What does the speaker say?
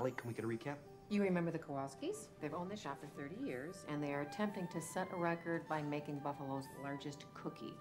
Allie, can we get a recap? You remember the Kowalskis? They've owned the shop for 30 years, and they are attempting to set a record by making Buffalo's largest cookie.